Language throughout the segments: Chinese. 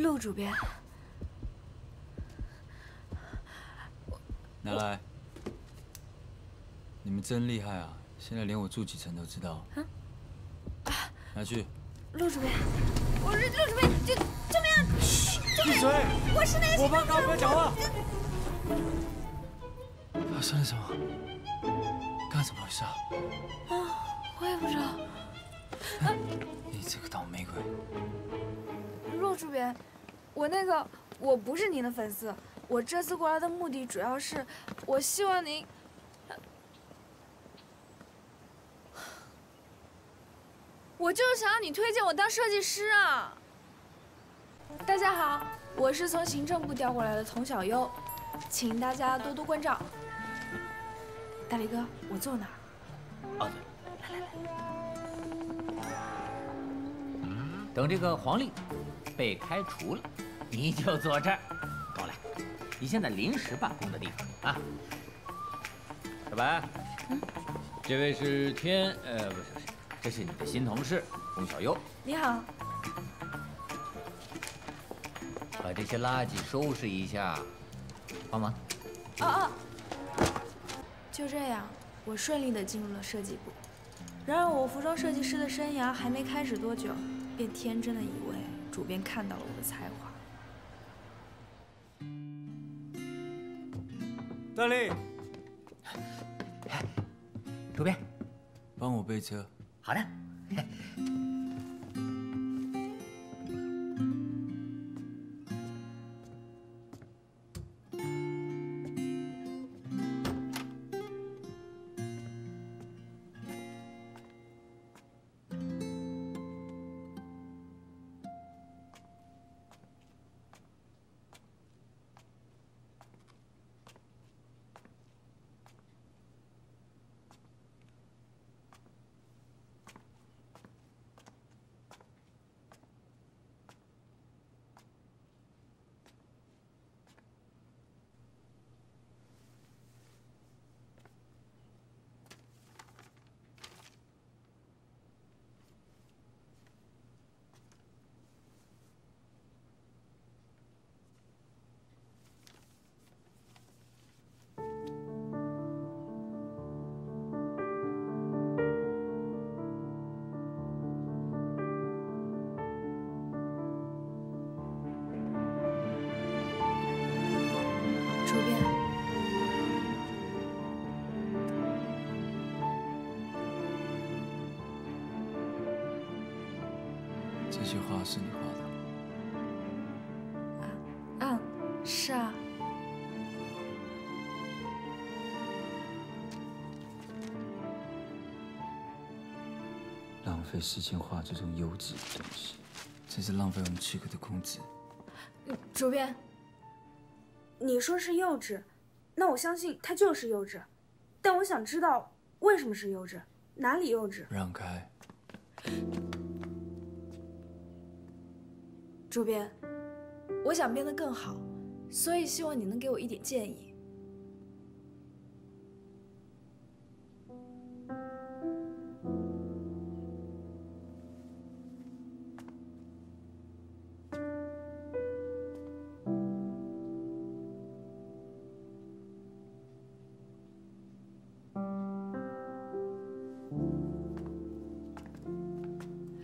陆主编，拿来！你们真厉害啊！现在连我住几层都知道。拿去。陆主编，我是陆主编，救救命！嘘，闭嘴！我是那个。我帮高哥讲话。发生了什么？刚怎么回事啊？啊，我也不知道。你这个倒霉鬼！陆主编，我那个我不是您的粉丝，我这次过来的目的主要是，我希望您，我就是想让你推荐我当设计师啊。大家好，我是从行政部调过来的童小优，请大家多多关照。大力哥，我坐哪儿？哦，对，来来来，等这个黄历被开除了，你就坐这儿。过来，你现在临时办公的地方啊。小白，嗯，这位是天，呃，不是不是，这是你的新同事龚小优。你好。把这些垃圾收拾一下，帮忙。哦哦。就这样，我顺利的进入了设计部。然而，我服装设计师的生涯还没开始多久，便天真的以为主编看到了我的才华。大力，主编，帮我备车。好的。画是你画的？啊，嗯，是啊。浪费时间画这种幼稚的东西，真是浪费我们七哥的工资。主编，你说是幼稚，那我相信他就是幼稚。但我想知道为什么是幼稚，哪里幼稚？让开。主编，我想变得更好，所以希望你能给我一点建议。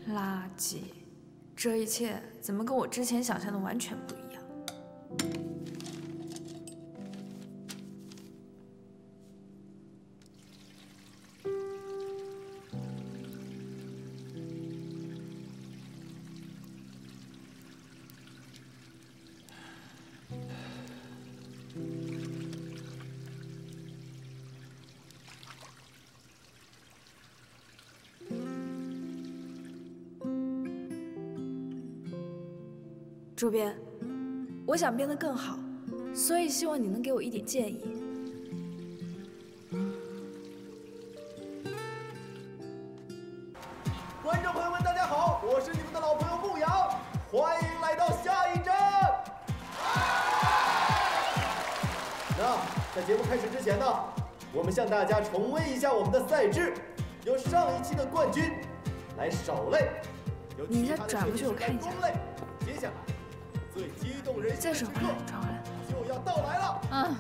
垃圾。这一切怎么跟我之前想象的完全不一样？主编，我想变得更好，所以希望你能给我一点建议。观众朋友们，大家好，我是你们的老朋友牧羊，欢迎来到下一站。那在节目开始之前呢，我们向大家重温一下我们的赛制，由上一期的冠军来守擂，由你再转过去我看一下。接下来。最激动人心再转过来，转过来，就要到来了。嗯。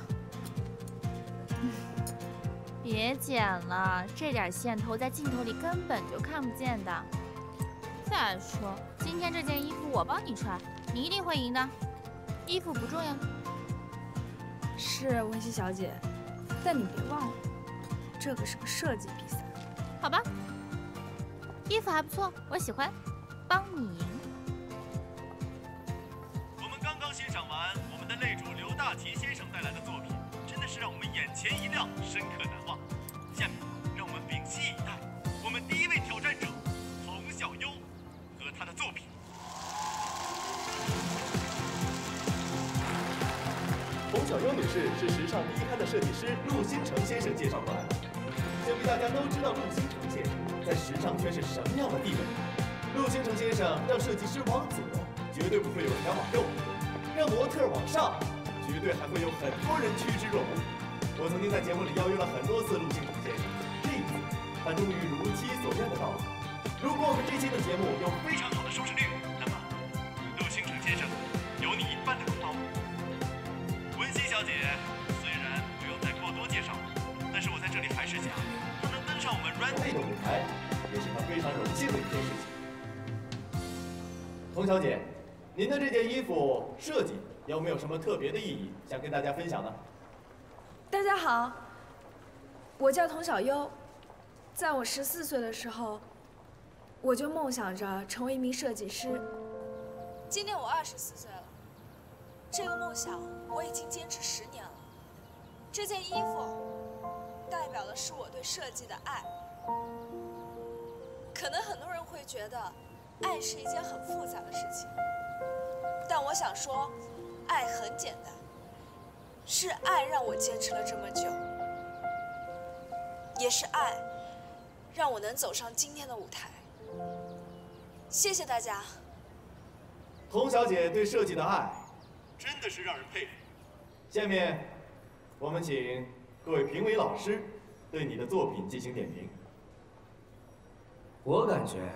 别剪了，这点线头在镜头里根本就看不见的。再说，今天这件衣服我帮你穿，你一定会赢的。衣服不重要。是温馨小姐，但你别忘了，这可是个设计比赛。好吧，衣服还不错，我喜欢，帮你前一亮，深刻难忘。下面，让我们屏息以待，我们第一位挑战者童小优和他的作品。童小优女士是时尚第一刊的设计师陆星辰先生介绍过来的。想必大家都知道陆星辰先生在时尚圈是什么样的地位。陆星辰先生让设计师往左，绝对不会有人敢往右；让模特往上，绝对还会有很多人趋之若鹜。我曾经在节目里邀约了很多次陆星辰先生，这一次他终于如期所愿的到来。如果我们这期的节目有非常好的收视率，那么陆星辰先生有你一半的功劳。文心小姐，虽然不用再过多介绍，但是我在这里还是想，她能登上我们 Runway 的舞台，也是她非常荣幸的一件事情。童小姐，您的这件衣服设计有没有什么特别的意义，想跟大家分享呢？大家好，我叫童小优，在我十四岁的时候，我就梦想着成为一名设计师。今年我二十四岁了，这个梦想我已经坚持十年了。这件衣服代表的是我对设计的爱。可能很多人会觉得。爱是一件很复杂的事情，但我想说，爱很简单，是爱让我坚持了这么久，也是爱让我能走上今天的舞台。谢谢大家。童小姐对设计的爱，真的是让人佩服。下面，我们请各位评委老师对你的作品进行点评。我感觉。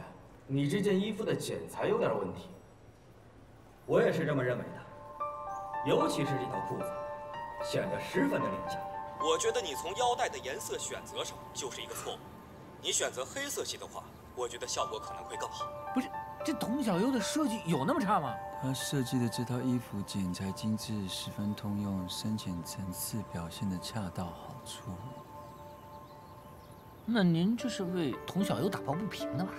你这件衣服的剪裁有点问题，我也是这么认为的，尤其是这条裤子，显得十分的廉价。我觉得你从腰带的颜色选择上就是一个错误，你选择黑色系的话，我觉得效果可能会更好。不是，这童小优的设计有那么差吗？他设计的这套衣服剪裁精致，十分通用，深浅层次表现的恰到好处。那您这是为童小优打抱不平的吧？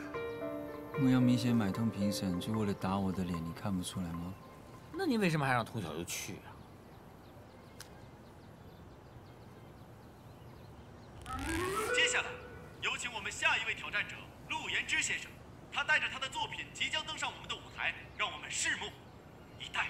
牧羊明显买通评审，就为了打我的脸，你看不出来吗？那你为什么还让童小优去啊？接下来，有请我们下一位挑战者陆延之先生，他带着他的作品即将登上我们的舞台，让我们拭目以待。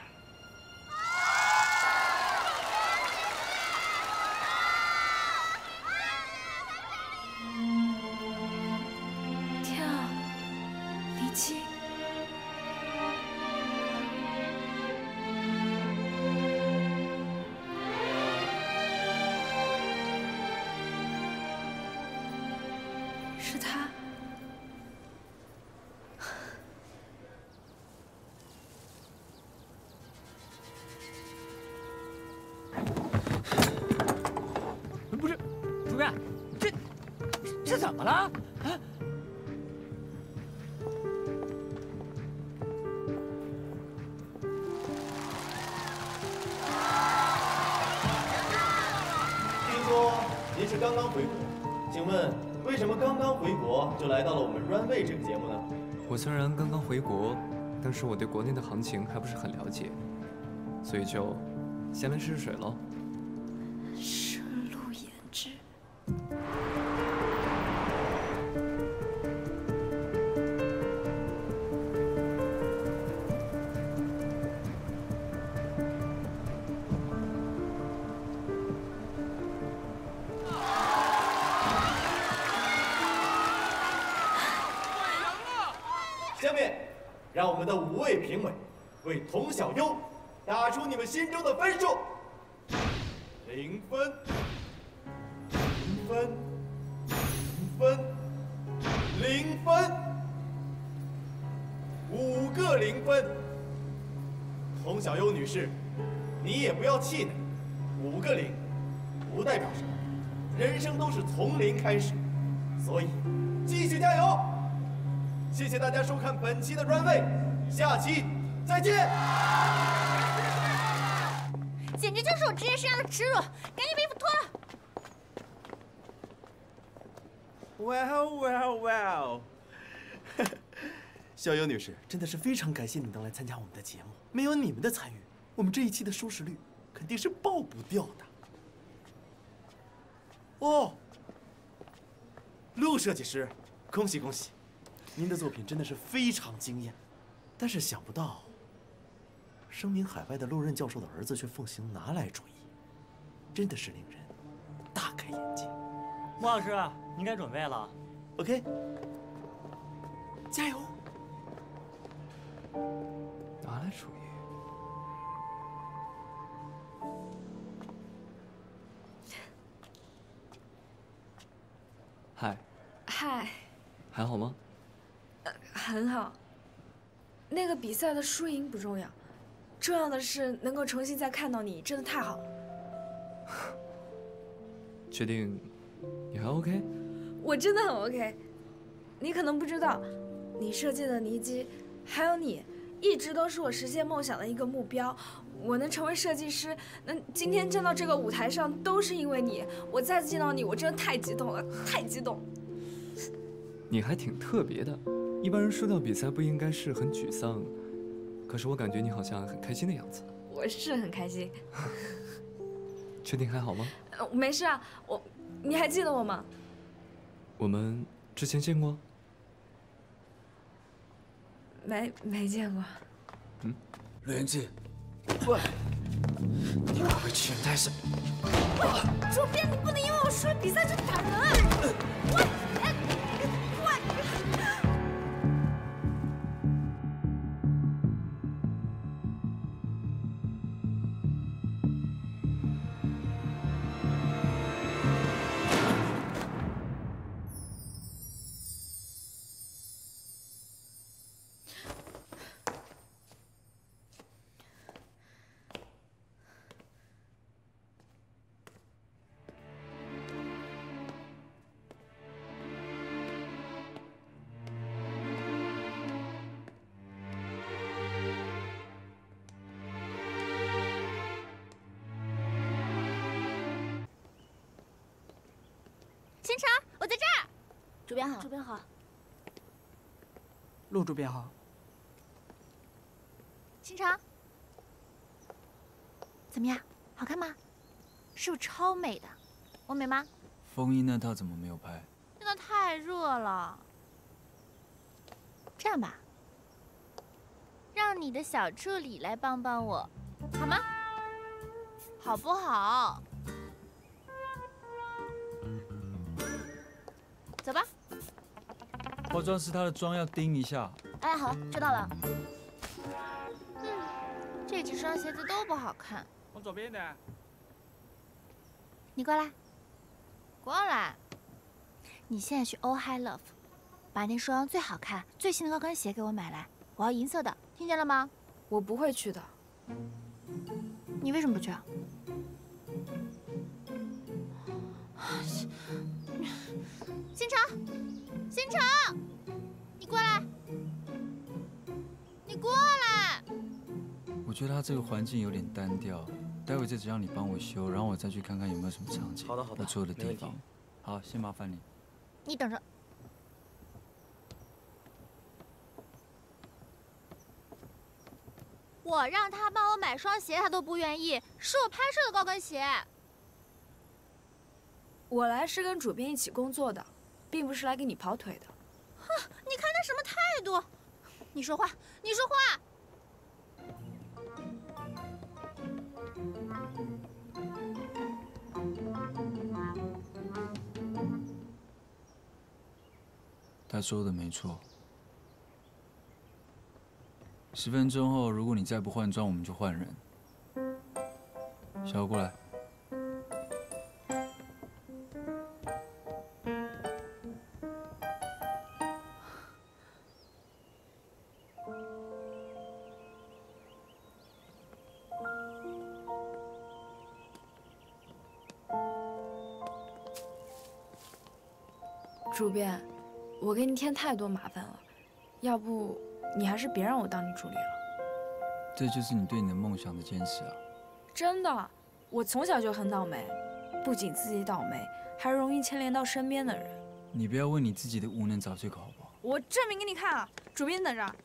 行情还不是很了解，所以就先来试试水喽。深入言之。下面让我们的五位评委。为童小优打出你们心中的分数，零分，零分，零分，零分，五个零分。童小优女士，你也不要气馁，五个零不代表什么，人生都是从零开始，所以继续加油！谢谢大家收看本期的 Runway，下期再见。简直就是我职业生涯的耻辱！赶紧把衣服脱了。Well, well, well。小优女士，真的是非常感谢你能来参加我们的节目。没有你们的参与，我们这一期的收视率肯定是爆不掉的。哦，陆设计师，恭喜恭喜，您的作品真的是非常惊艳。但是想不到，声名海外的陆任教授的儿子却奉行拿来主义，真的是令人大开眼界。穆老师，你该准备了。OK，加油！拿来主义。嗨，嗨，还好吗？很好。那个比赛的输赢不重要，重要的是能够重新再看到你，真的太好了。确定你还 OK？我真的很 OK。你可能不知道，你设计的尼基，还有你，一直都是我实现梦想的一个目标。我能成为设计师，能今天站到这个舞台上，都是因为你。我再次见到你，我真的太激动了，太激动。你还挺特别的，一般人输掉比赛不应该是很沮丧，可是我感觉你好像很开心的样子。我是很开心。确定还好吗？呃，没事啊，我，你还记得我吗？我们之前见过？没没见过。嗯，陆源志，喂，你可不可以欺人太甚？喂，主编，你不能因为我输了比赛就打人啊！喂。陆主编好。清茶，怎么样？好看吗？是不是超美的？我美吗？风衣那套怎么没有拍？真的太热了。这样吧，让你的小助理来帮帮我，好吗？好不好？走吧。化妆师他的妆要盯一下。哎，好，知道了。嗯，这几双鞋子都不好看。往左边一点。你过来，过来。你现在去 Oh High Love，把那双最好看、最新的高跟鞋给我买来，我要银色的，听见了吗？我不会去的。你为什么不去啊？新城，新城，你过来，你过来。我觉得他这个环境有点单调，待会这只让你帮我修，然后我再去看看有没有什么场景好的好的不错的地方。好，先麻烦你。你等着。我让他帮我买双鞋，他都不愿意，是我拍摄的高跟鞋。我来是跟主编一起工作的，并不是来给你跑腿的。哼，你看他什么态度？你说话，你说话。他说的没错。十分钟后，如果你再不换装，我们就换人。小欧过来。主编，我给你添太多麻烦了，要不你还是别让我当你助理了。这就是你对你的梦想的坚持啊！真的，我从小就很倒霉，不仅自己倒霉，还容易牵连到身边的人。你不要为你自己的无能找借口，好不好？我证明给你看啊！主编等着。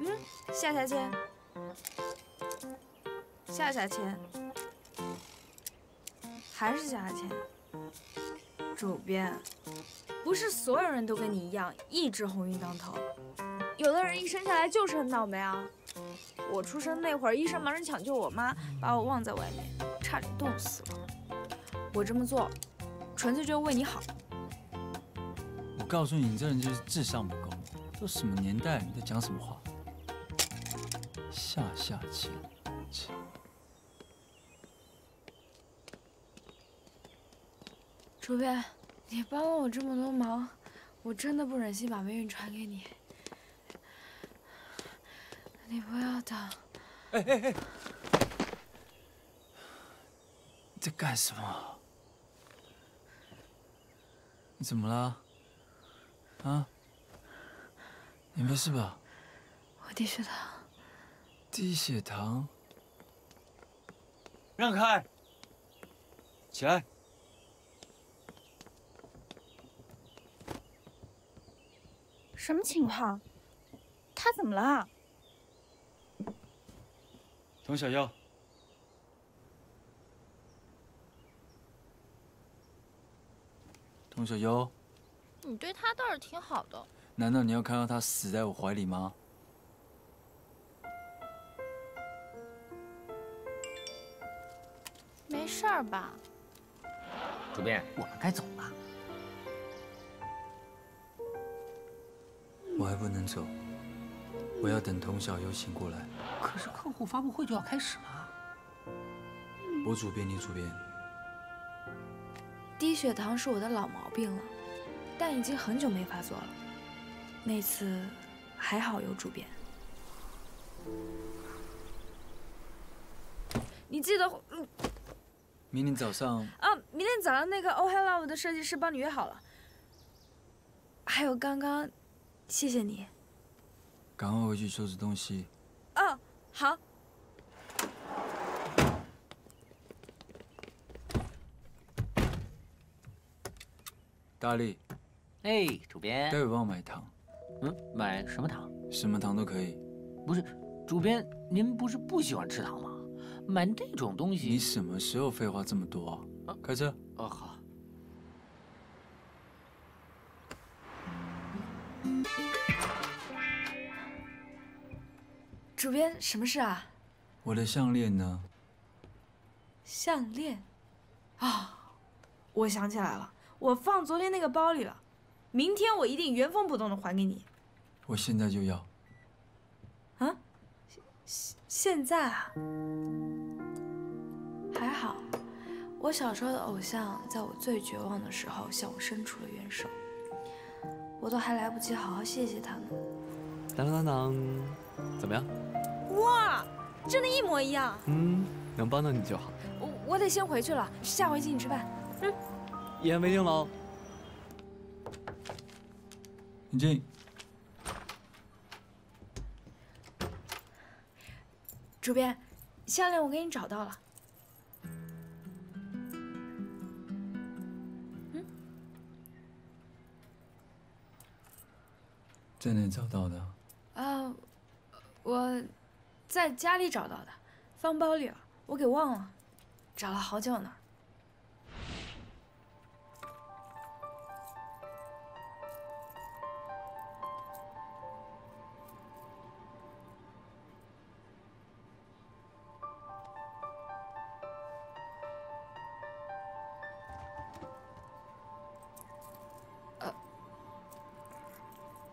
嗯，下台签，夏夏签，还是夏夏签。主编，不是所有人都跟你一样一直鸿运当头，有的人一生下来就是很倒霉啊。我出生那会儿，医生忙着抢救我妈，把我忘在外面，差点冻死了。我这么做，纯粹就是为你好。我告诉你，你这人就是智商不够。都什么年代，你在讲什么话？下下签，主编，你帮了我这么多忙，我真的不忍心把霉运传给你。你不要等。哎哎哎！你在干什么？你怎么了？啊？你没事吧？我低血糖。低血糖？让开！起来！什么情况？他怎么了？童小妖，童小妖，你对他倒是挺好的。难道你要看到他死在我怀里吗？没事儿吧？主编，我们该走了。还不能走，我要等童小优醒过来。可是客户发布会就要开始了。我主编，你主编。低血糖是我的老毛病了，但已经很久没发作了。那次还好有主编。你记得，嗯，明天早上啊，明天早上那个 Oh Hello 的设计师帮你约好了。还有刚刚，谢谢你。赶快回去收拾东西。哦，好。大力，哎，主编，待会帮我买糖。嗯，买什么糖？什么糖都可以。不是，主编，您不是不喜欢吃糖吗？买那种东西，你什么时候废话这么多啊？开车。哦，好。主编，什么事啊？我的项链呢？项链？啊，我想起来了，我放昨天那个包里了。明天我一定原封不动的还给你。我现在就要。啊？现现在啊？还好，我小时候的偶像在我最绝望的时候向我伸出了援手，我都还来不及好好谢谢他呢。当当当，怎么样？哇，真的，一模一样。嗯，能帮到你就好。我我得先回去了，下回请你吃饭。嗯，一言为定喽。宁静，主编，项链我给你找到了。嗯，在哪找到的？啊，我在家里找到的，放包里了，我给忘了，找了好久呢。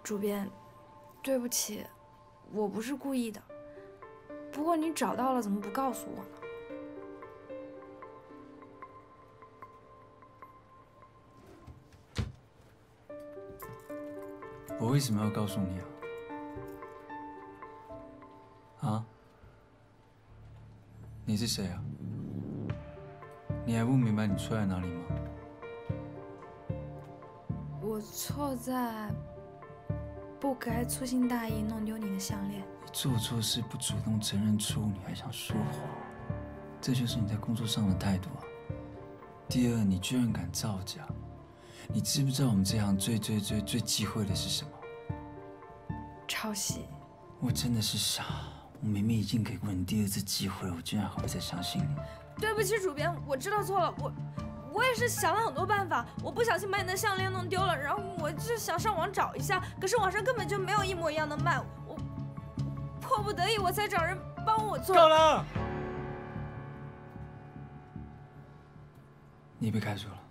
主编，对不起，我不是故意的。不过你找到了，怎么不告诉我呢？我为什么要告诉你啊？啊？你是谁啊？你还不明白你错在哪里吗？我错在不该粗心大意弄丢你的项链。你做错事不主动承认错误，你还想说谎，这就是你在工作上的态度啊。第二，你居然敢造假，你知不知道我们这行最最最最忌讳的是什么？抄袭。我真的是傻，我明明已经给过你第二次机会了，我居然还会再相信你。对不起，主编，我知道错了，我我也是想了很多办法，我不小心把你的项链弄丢了，然后我就想上网找一下，可是网上根本就没有一模一样的卖，我不得已我才找人帮我做。够了！你被开除了。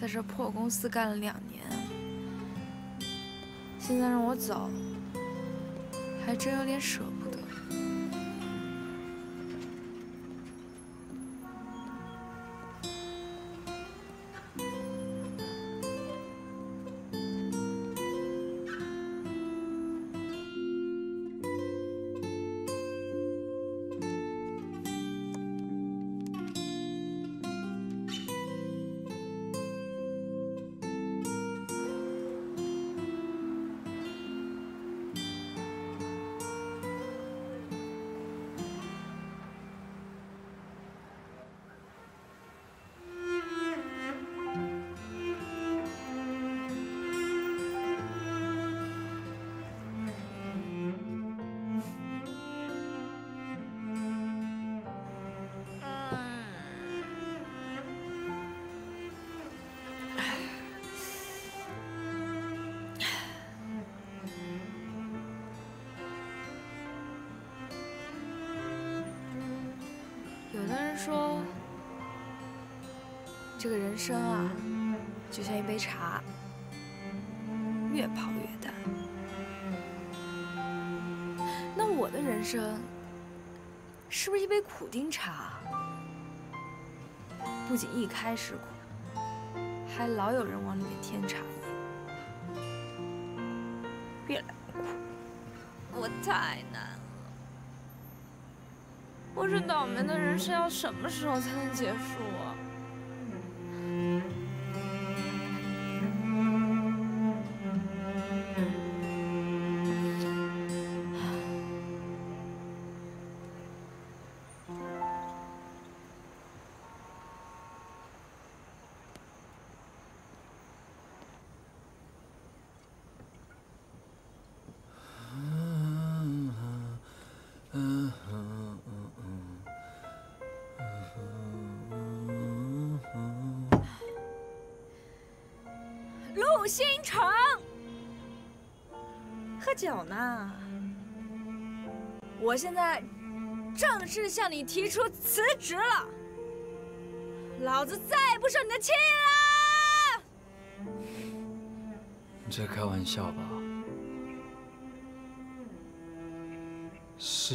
在这破公司干了两年，现在让我走，还真有点舍生啊，就像一杯茶，越泡越淡。那我的人生，是不是一杯苦丁茶？不仅一开始苦，还老有人往里面添茶叶，越来越苦。我太难了。我这倒霉的人生要什么时候才能结束啊？陆星辰，喝酒呢？我现在正式向你提出辞职了，老子再也不受你的气了！你在开玩笑吧？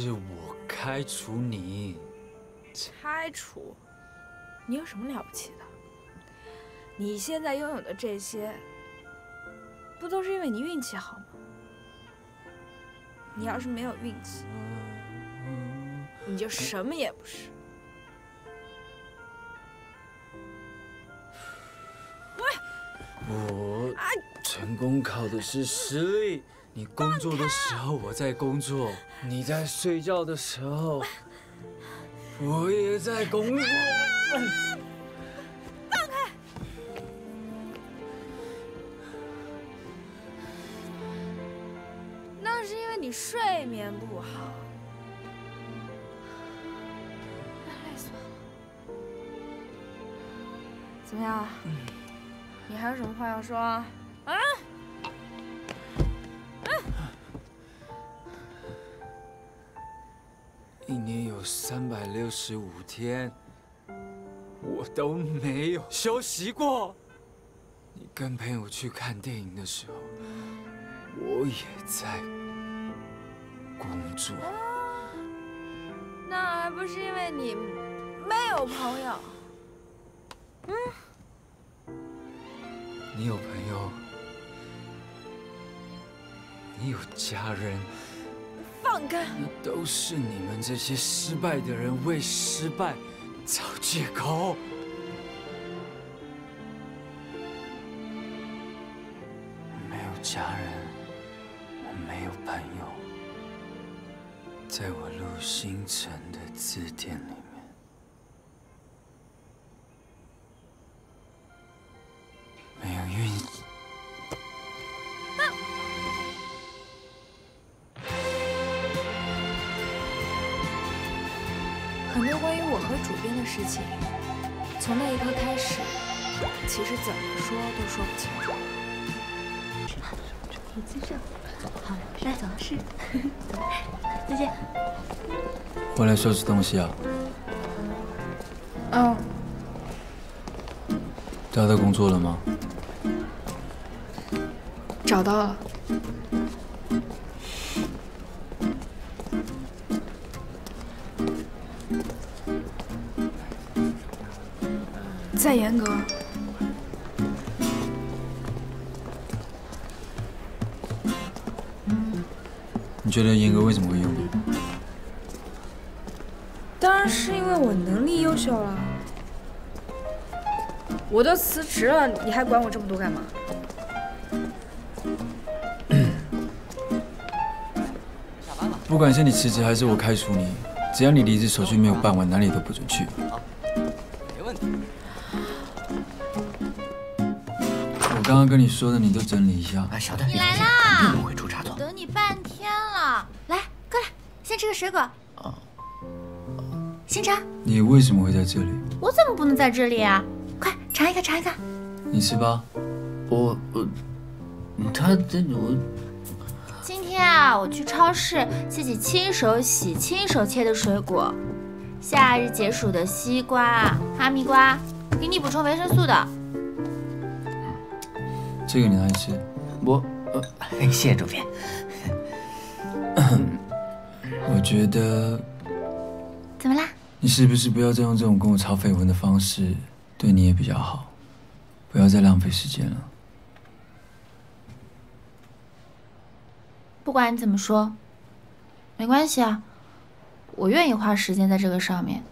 是我开除你。开除？你有什么了不起的？你现在拥有的这些，不都是因为你运气好吗？你要是没有运气，你就什么也不是。喂我成功靠的是实力。你工作的时候我在工作，你在睡觉的时候我也在工作。放开！那是因为你睡眠不好。累死我了。怎么样？你还有什么话要说年有三百六十五天，我都没有休息过。你跟朋友去看电影的时候，我也在工作。那还不是因为你没有朋友？嗯，你有朋友，你有家人，放开！那都是你们这些失败的人为失败找借口。没有家人，我没有朋友，在我陆星辰的字典里关于我和主编的事情，从那一刻开始，其实怎么说都说不清楚。椅子上，好，来走，是，走，再见。回来收拾东西啊！嗯，找到工作了吗？找到了。再严格。你觉得严格为什么会用你？当然是因为我能力优秀了。我都辞职了，你还管我这么多干嘛？不管是你辞职还是我开除你，只要你离职手续没有办完，哪里都不准去。刚刚跟你说的，你都整理一下。哎，小的，你来肯啦！定不会出差错。等你半天了，来，过来，先吃个水果。星辰，你为什么会在这里？我怎么不能在这里啊？快尝一个，尝一个。你吃吧。我我，他这我今天啊，我去超市自己亲手洗、亲手切的水果，夏日解暑的西瓜、哈密瓜，给你补充维生素的。这个你拿去吃。我呃，谢谢主编。我觉得怎么啦？你是不是不要再用这种跟我炒绯闻的方式，对你也比较好，不要再浪费时间了。不管你怎么说，没关系啊，我愿意花时间在这个上面。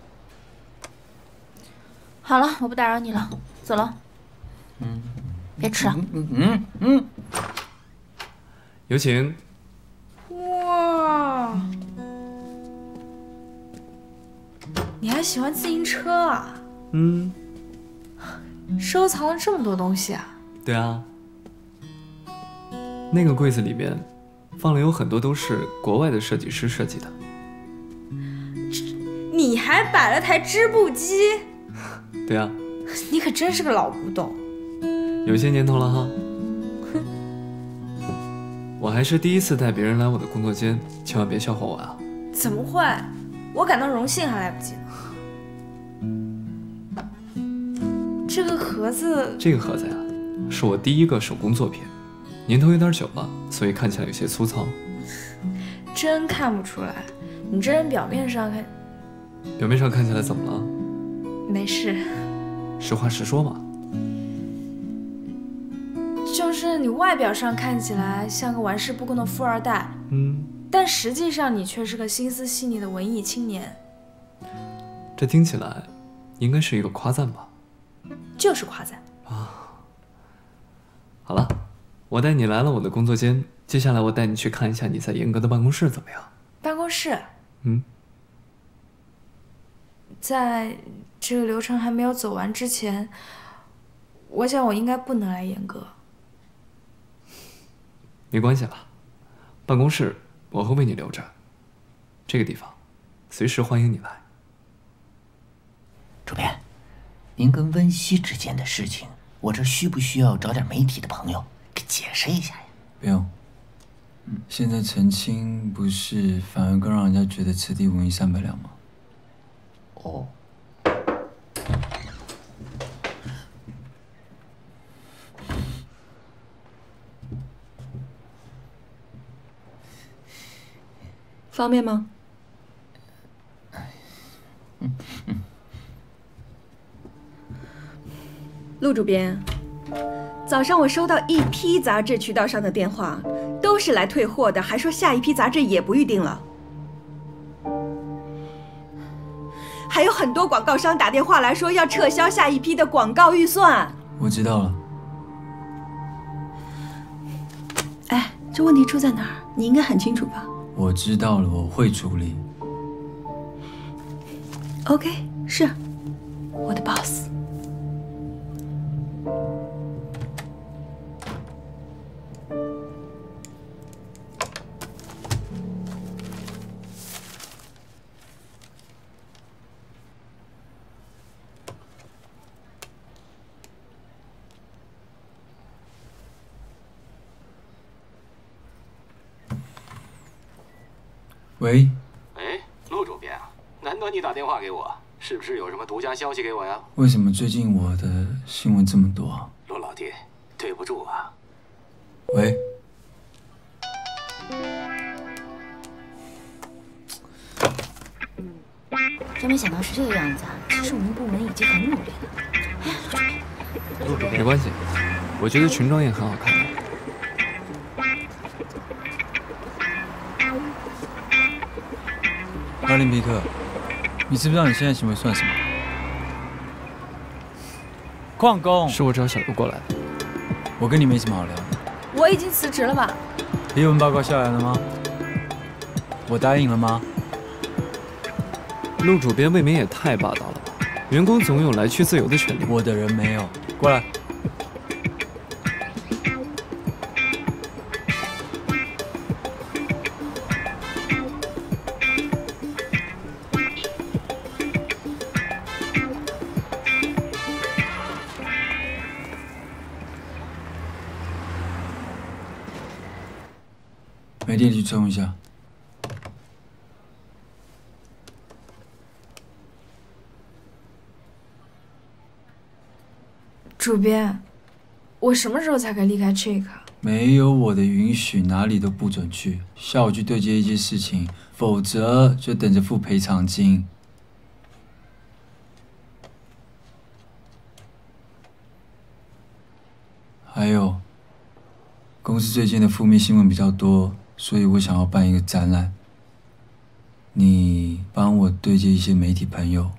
好了，我不打扰你了，走了。嗯，别吃了。嗯嗯。有请。哇，你还喜欢自行车啊？嗯，收藏了这么多东西啊？对啊。那个柜子里面放了有很多都是国外的设计师设计的。你还摆了台织布机？对啊，你可真是个老古董。有些年头了哈。我还是第一次带别人来我的工作间，千万别笑话我啊！怎么会？我感到荣幸还来不及呢。这个盒子，这个盒子呀，是我第一个手工作品，年头有点久了，所以看起来有些粗糙。真看不出来，你这人表面上看，表面上看起来怎么了？没事。实话实说嘛。就是你外表上看起来像个玩世不恭的富二代，嗯，但实际上你却是个心思细腻的文艺青年。这听起来应该是一个夸赞吧？就是夸赞啊。好了，我带你来了我的工作间，接下来我带你去看一下你在严格的办公室怎么样？办公室，嗯，在这个流程还没有走完之前，我想我应该不能来严格。没关系了，办公室我会为你留着。这个地方，随时欢迎你来。主编，您跟温西之间的事情，我这需不需要找点媒体的朋友给解释一下呀？不用。现在澄清不是反而更让人家觉得此地无银三百两吗？哦。方便吗？陆主编，早上我收到一批杂志渠道上的电话，都是来退货的，还说下一批杂志也不预定了。还有很多广告商打电话来说要撤销下一批的广告预算。我知道了。哎，这问题出在哪儿？你应该很清楚吧？我知道了，我会处理。OK，是我的 boss。消息给我呀？为什么最近我的新闻这么多啊？陆老弟，对不住啊。喂，真没想到是这个样子啊！其实我们部门已经很努力了。没关系，我觉得裙装也很好看的。奥林匹克，你知不知道你现在行为算什么？旷工。是我找小刘过来的。我跟你没什么好聊的。我已经辞职了吧？离文报告下来了吗？我答应了吗？陆主编未免也太霸道了吧！员工总有来去自由的权利。我的人没有。过来。什么时候才可以离开 Chick？没有我的允许，哪里都不准去。下午去对接一些事情，否则就等着付赔偿金。还有，公司最近的负面新闻比较多，所以我想要办一个展览。你帮我对接一些媒体朋友。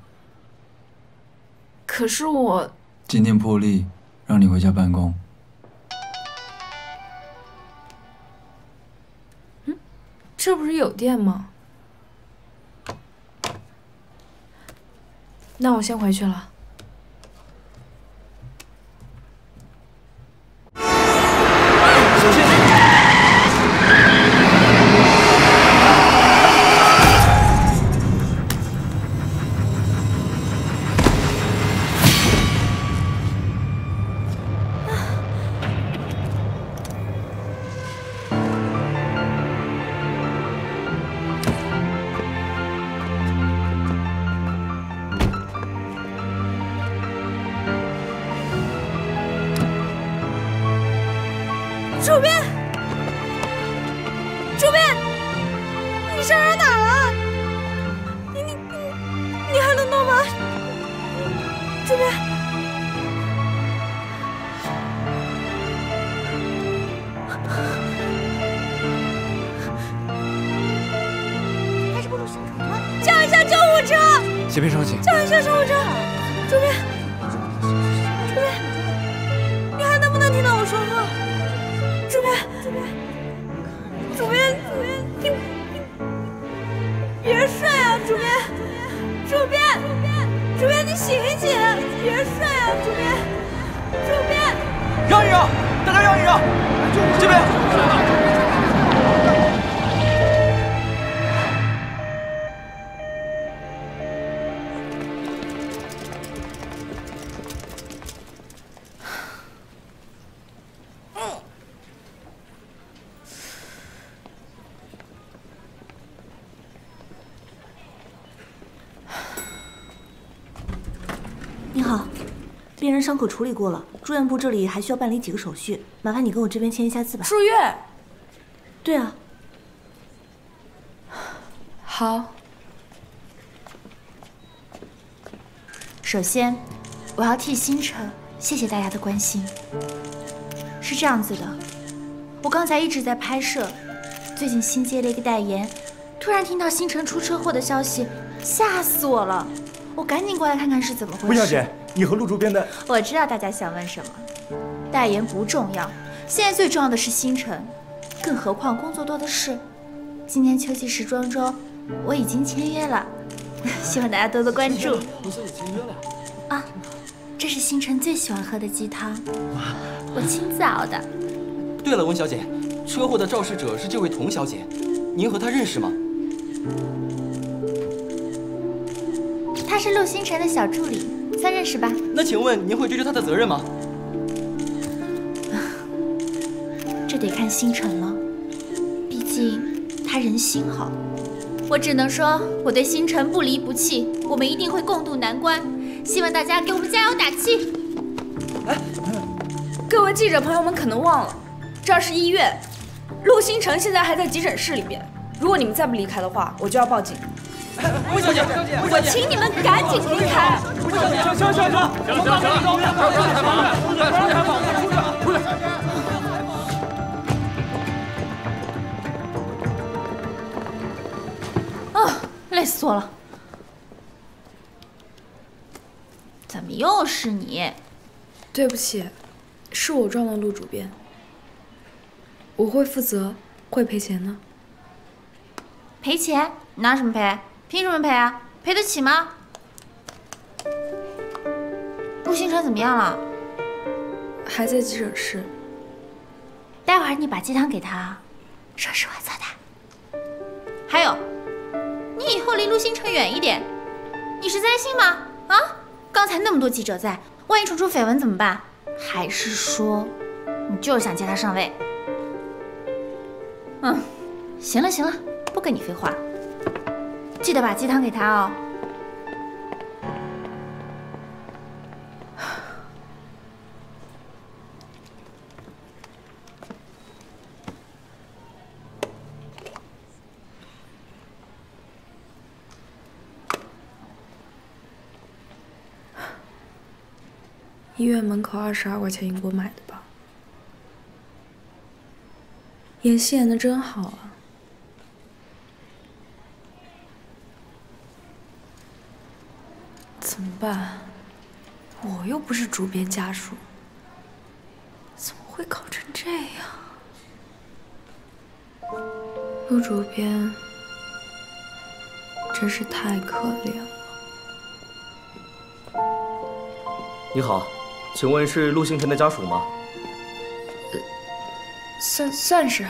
可是我今天破例，让你回家办公。这不是有电吗？那我先回去了。伤口处理过了，住院部这里还需要办理几个手续，麻烦你跟我这边签一下字吧。住院？对啊。好。首先，我要替星辰谢谢大家的关心。是这样子的，我刚才一直在拍摄，最近新接了一个代言，突然听到星辰出车祸的消息，吓死我了。我赶紧过来看看是怎么回事。温小姐，你和陆主编的……我知道大家想问什么，代言不重要，现在最重要的是星辰，更何况工作多的是。今年秋季时装周，我已经签约了，希望大家多多关注。温小姐签约了啊！这是星辰最喜欢喝的鸡汤，我亲自熬的。对了，温小姐，车祸的肇事者是这位童小姐，您和她认识吗？她是陆星辰的小助理，算认识吧。那请问您会追究他的责任吗？这得看星辰了，毕竟他人心好。我只能说，我对星辰不离不弃，我们一定会共度难关。希望大家给我们加油打气。哎，各位记者朋友们可能忘了，这儿是医院，陆星辰现在还在急诊室里边。如果你们再不离开的话，我就要报警。魏小姐，我请你们赶紧离开。魏小姐，行行行行，行行行，不要开房，不要开房，出去，出去。啊，累死我了。怎么又是你？对不起，是我撞了陆主编。我会负责，会赔钱的。赔钱？拿什么赔？凭什么赔啊？赔得起吗？陆星辰怎么样了？还在急诊室。待会儿你把鸡汤给他，说是我做的。还有，你以后离陆星辰远一点。你是灾星吗？啊？刚才那么多记者在，万一传出绯闻怎么办？还是说，你就是想接他上位？嗯，行了行了，不跟你废话，记得把鸡汤给他哦。医院门口二十二块钱你给我买的吧？演戏演的真好啊！怎么办？我又不是主编家属，怎么会搞成这样？陆主编真是太可怜了。你好。请问是陆星辰的家属吗？算算是，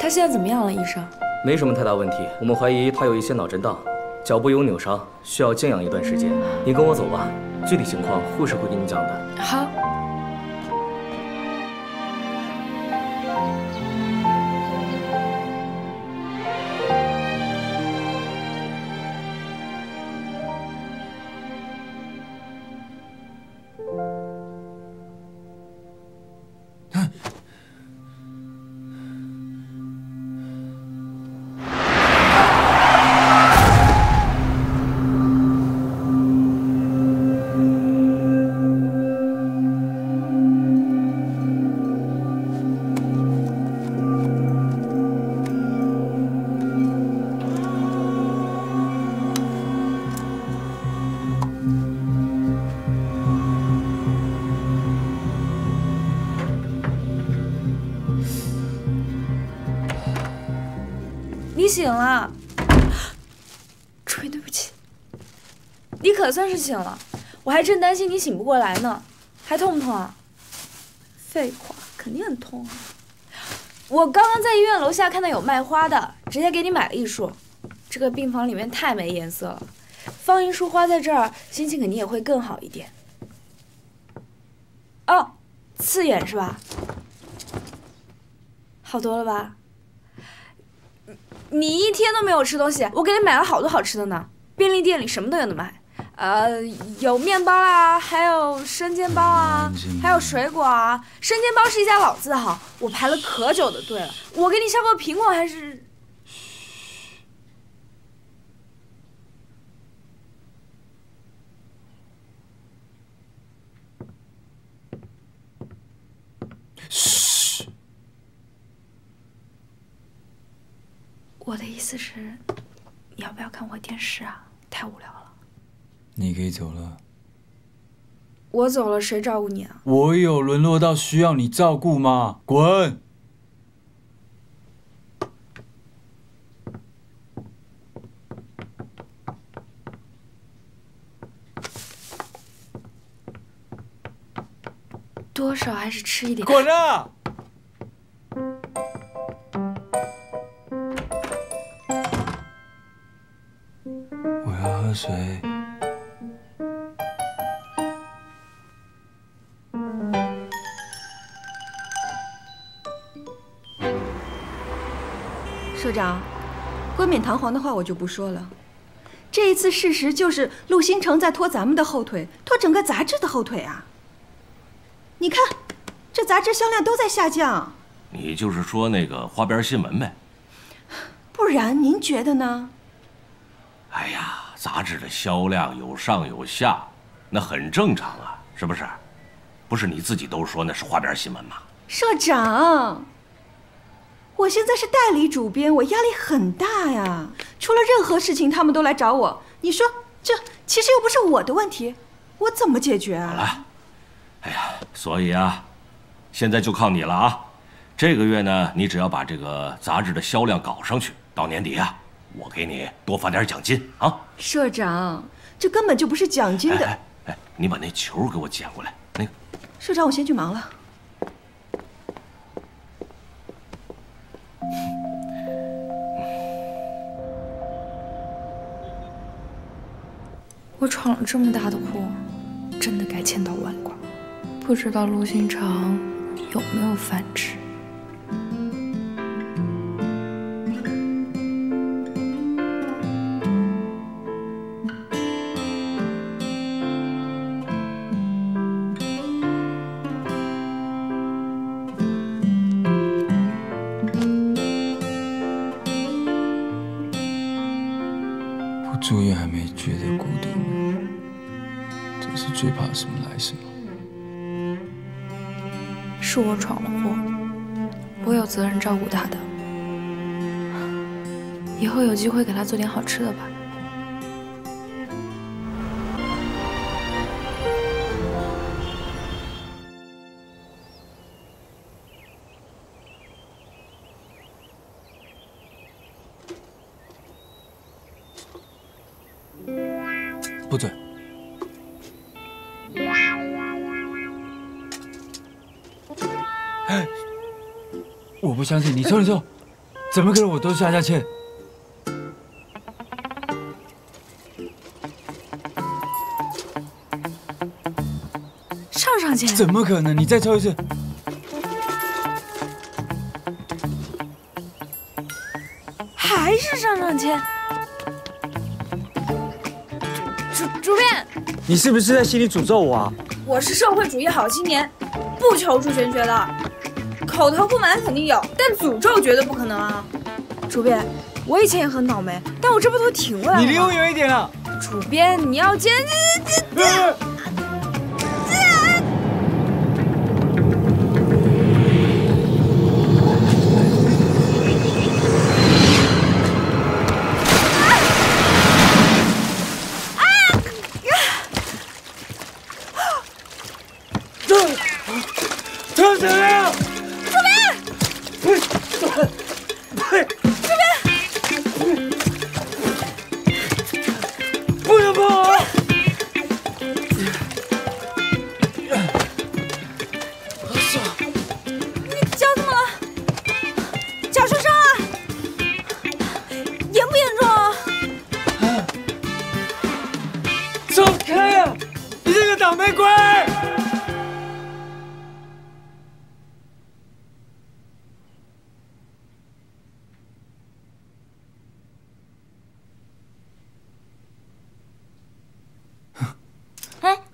他现在怎么样了，医生？没什么太大问题，我们怀疑他有一些脑震荡，脚部有扭伤，需要静养一段时间。你跟我走吧，具体情况护士会跟你讲的。好。你可算是醒了，我还正担心你醒不过来呢。还痛不痛啊？废话，肯定很痛啊。我刚刚在医院楼下看到有卖花的，直接给你买了一束。这个病房里面太没颜色了，放一束花在这儿，心情肯定也会更好一点。哦，刺眼是吧？好多了吧？你一天都没有吃东西，我给你买了好多好吃的呢。便利店里什么都有的卖，呃，有面包啊，还有生煎包啊，还有水果啊。生煎包是一家老字号，我排了可久的队了。我给你削个苹果还是？嘘。我的意思是，你要不要看会电视啊？太无聊了。你可以走了。我走了，谁照顾你啊？我有沦落到需要你照顾吗？滚！多少还是吃一点。滚啊！我要喝水。长，冠冕堂皇的话我就不说了。这一次事实就是陆星城在拖咱们的后腿，拖整个杂志的后腿啊！你看，这杂志销量都在下降。你就是说那个花边新闻呗？不然您觉得呢？哎呀，杂志的销量有上有下，那很正常啊，是不是？不是你自己都说那是花边新闻吗？社长，我现在是代理主编，我压力很大呀。出了任何事情，他们都来找我。你说这其实又不是我的问题，我怎么解决啊？好了，哎呀，所以啊，现在就靠你了啊！这个月呢，你只要把这个杂志的销量搞上去，到年底啊，我给你多发点奖金啊！社长，这根本就不是奖金的。哎，哎你把那球给我捡过来。那个，社长，我先去忙了。我闯了这么大的祸，真的该千刀万剐。不知道陆星辰有没有饭吃？不住院还没觉得孤独呢，真是最怕什么来什么。是我闯了祸，我有责任照顾他的。以后有机会给他做点好吃的吧。相信你抽你抽，怎么可能我都下下签？上上签？怎么可能？你再抽一次。还是上上签？主主编，你是不是在心里诅咒我啊？我是社会主义好青年，不求助玄学的。口头不满肯定有，但诅咒绝对不可能啊！主编，我以前也很倒霉，但我这不都挺过来了吗？你离我远一点啊！主编，你要坚持。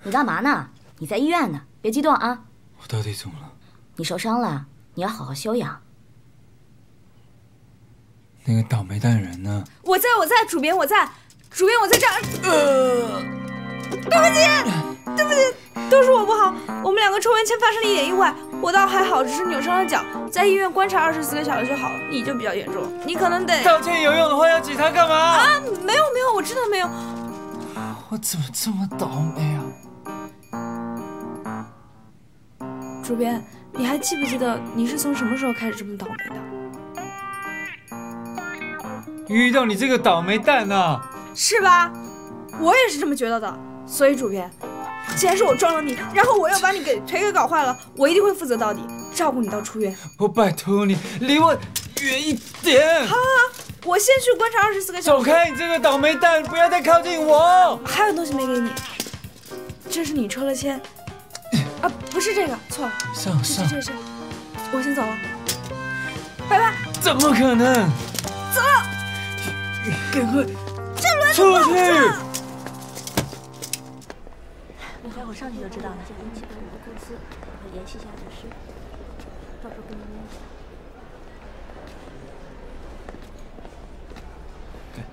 你干嘛呢？你在医院呢，别激动啊。我到底怎么了？你受伤了，你要好好休养。那个倒霉蛋人呢？我在，我在，主编我在，主编我在这儿。呃，对不起，对不起，都是我不好。我们两个抽烟前发生了一点意外，我倒还好，只是扭伤了脚，在医院观察二十四个小时就好了。你就比较严重，你可能得道歉有用的话要警察干嘛？啊，没有没有，我真的没有。我怎么这么倒霉啊？主编，你还记不记得你是从什么时候开始这么倒霉的？遇到你这个倒霉蛋呢？是吧？我也是这么觉得的。所以主编，既然是我撞了你，然后我又把你给腿给搞坏了，我一定会负责到底，照顾你到出院。我拜托你离我远一点。好，好，我先去观察二十四个小时。走开，你这个倒霉蛋，不要再靠近我。还有东西没给你，这是你抽了签。啊，不是这个，错了。上上。这是，我先走了。拜拜。怎么可能？走了。赶快出去！你待会上去就知道了。这个引起跟我的公司，我联系一下律师，到时候跟您联系。对，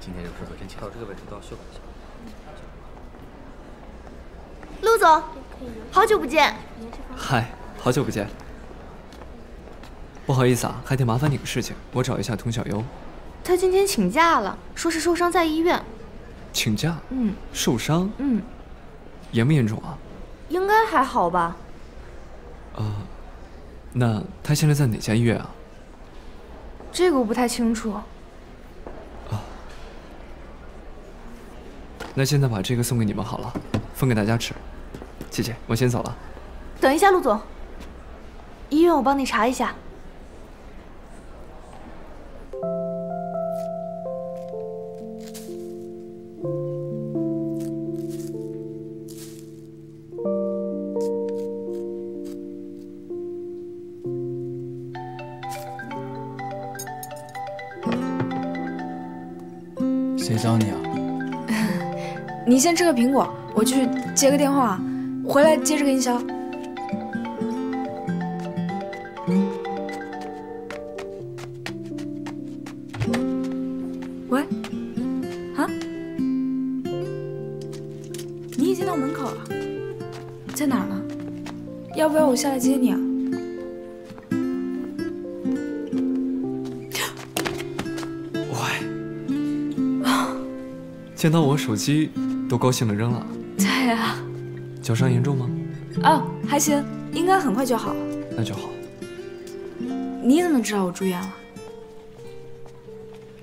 今天这个制作真巧，到这个位置都要修改一下。陆总，好久不见。嗨，好久不见。不好意思啊，还得麻烦你个事情，我找一下童小优。他今天请假了，说是受伤在医院。请假？嗯。受伤？嗯。严不严重啊？应该还好吧。啊，那他现在在哪家医院啊？这个我不太清楚。啊。那现在把这个送给你们好了，分给大家吃。谢谢，我先走了。等一下，陆总。医院我帮你查一下。谁找你啊？你先吃个苹果，我去接个电话，回来接着给你削。喂，啊？你已经到门口了，在哪儿呢？要不要我下来接你啊？见到我手机都高兴的扔了。脚伤严重吗？哦，还行，应该很快就好。那就好。你怎么知道我住院了？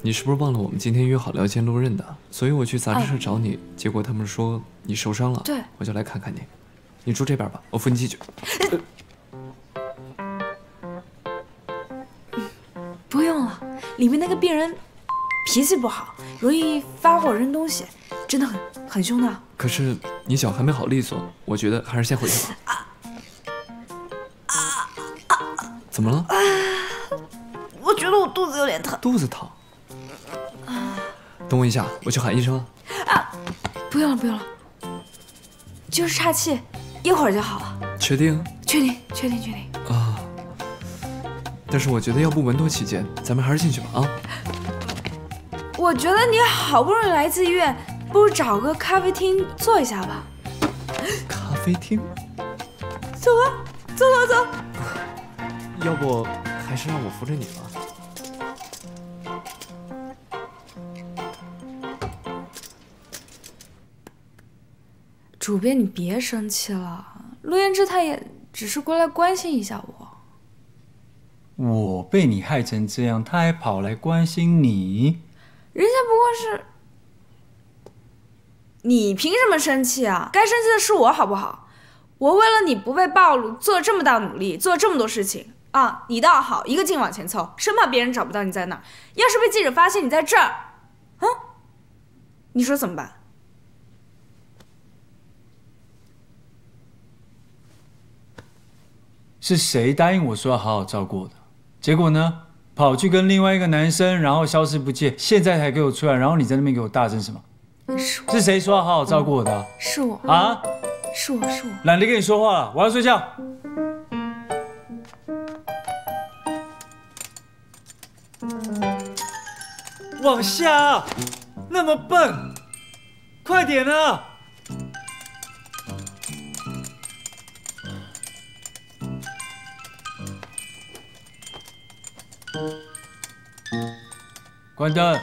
你是不是忘了我们今天约好要见路人的？所以我去杂志社找你，结果他们说你受伤了。对。我就来看看你。你住这边吧，我扶你进去。不用了，里面那个病人脾气不好。容易发火扔东西，真的很很凶的。可是你脚还没好利索，我觉得还是先回去吧。啊啊怎么了？我觉得我肚子有点疼。肚子疼？等我一下，我去喊医生。啊，不用了，不用了，就是岔气，一会儿就好了。确定？确定，确定，确定。啊！但是我觉得要不稳妥起见，咱们还是进去吧。啊！我觉得你好不容易来一次医院，不如找个咖啡厅坐一下吧。咖啡厅？走啊，走走走。要不还是让我扶着你吧。主编，你别生气了，陆言之他也只是过来关心一下我。我被你害成这样，他还跑来关心你？人家不过是，你凭什么生气啊？该生气的是我，好不好？我为了你不被暴露，做了这么大努力，做了这么多事情啊！你倒好，一个劲往前凑，生怕别人找不到你在哪。要是被记者发现你在这儿，啊，你说怎么办？是谁答应我说要好好照顾我的？结果呢？跑去跟另外一个男生，然后消失不见，现在才给我出来，然后你在那边给我大声什么？是是谁说要好好照顾我的？是我啊！是我是我。懒得跟你说话了，我要睡觉。往下，那么笨，快点啊！关灯。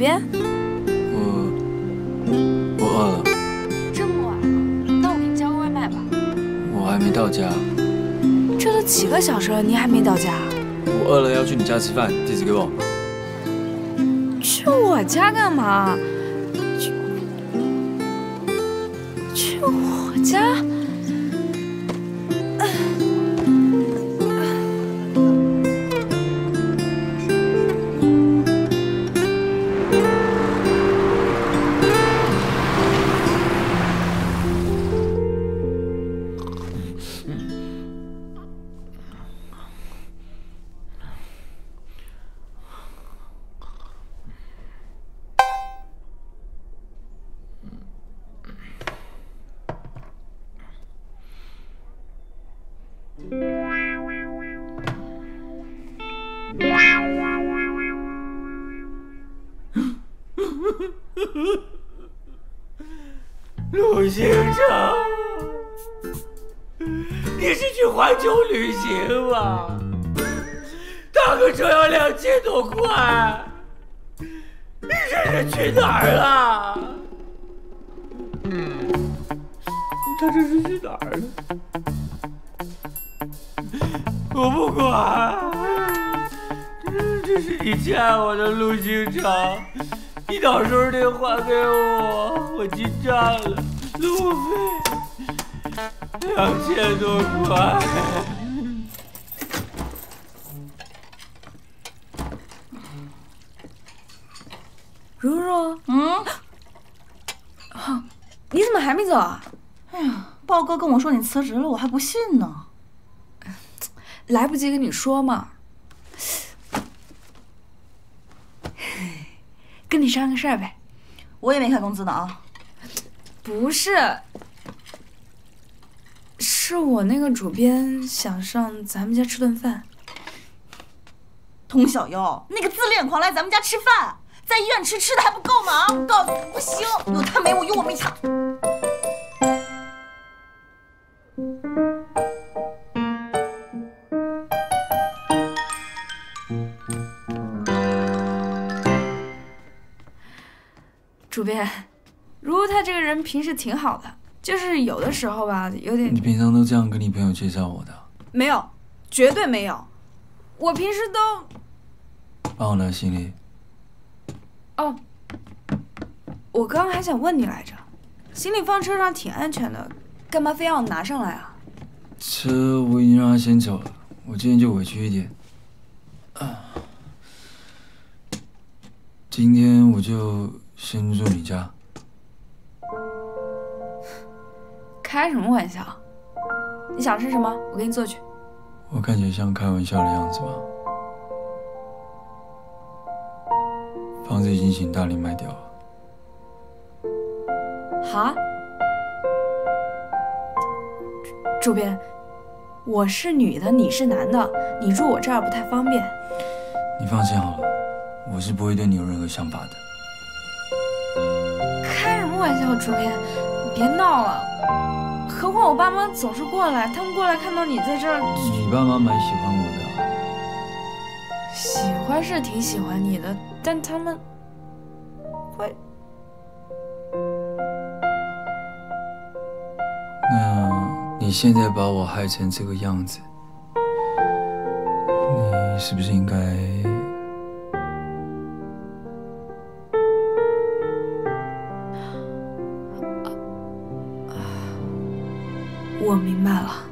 主编，我我饿了，这么晚了，那我给你叫个外卖吧。我还没到家。这都几个小时了，你还没到家？我饿了要去你家吃饭，地址给我。去我家干嘛？他这是去哪儿了？我不管，这是你欠我的陆星辰，你到时候得还给我，我进站了，路费两千多块。如如，嗯，啊，你怎么还没走啊？哎呀，豹哥跟我说你辞职了，我还不信呢。来不及跟你说嘛。跟你商量个事儿呗。我也没开工资呢啊。不是，是我那个主编想上咱们家吃顿饭。童小优，那个自恋狂来咱们家吃饭，在医院吃吃的还不够吗？告诉你不行，有他没我，有我没他。主编，如如她这个人平时挺好的，就是有的时候吧，有点你平常都这样跟你朋友介绍我的？没有，绝对没有。我平时都帮我拿行李。哦，我刚刚还想问你来着，行李放车上挺安全的，干嘛非要拿上来啊？车我已经让他先走了，我今天就委屈一点。啊，今天我就先住你家。开什么玩笑？你想吃什么？我给你做去。我看起来像开玩笑的样子吗？房子已经请大林卖掉了。哈？主编，我是女的，你是男的，你住我这儿不太方便。你放心好了，我是不会对你有任何想法的。开什么玩笑，主编，你别闹了。何况我爸妈总是过来，他们过来看到你在这儿，你爸妈蛮喜欢我的。喜欢是挺喜欢你的，但他们会……你现在把我害成这个样子，你是不是应该？我明白了。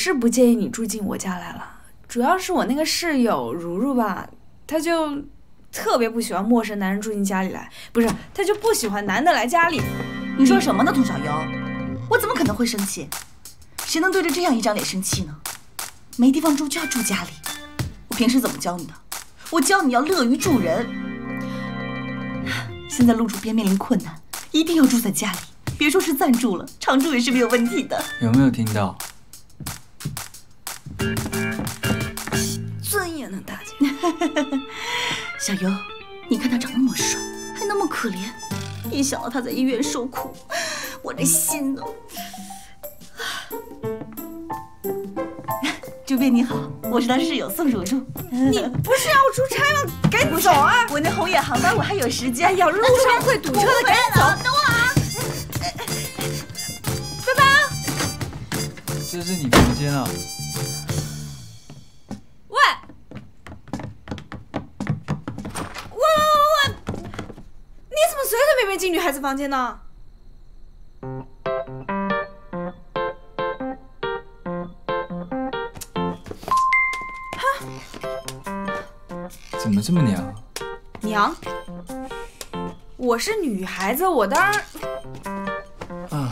是不介意你住进我家来了，主要是我那个室友如如吧，她就特别不喜欢陌生男人住进家里来，不是，她就不喜欢男的来家里。你说什么呢，童小优？我怎么可能会生气？谁能对着这样一张脸生气呢？没地方住就要住家里。我平时怎么教你的？我教你要乐于助人。现在陆主编面临困难，一定要住在家里。别说是暂住了，常住也是没有问题的。有没有听到？尊严呢大姐，小优，你看他长那么帅，还那么可怜，一想到他在医院受苦，我这心呢……主编你好，我是他室友宋如如。你不是要出差吗？赶紧走啊！我那红眼航班我还有时间。哎呀，路上会堵车的，赶紧走。等我啊！拜拜啊！这是你房间啊。怎么随随便便进女孩子房间呢？怎么这么娘？娘，我是女孩子，我当然……啊，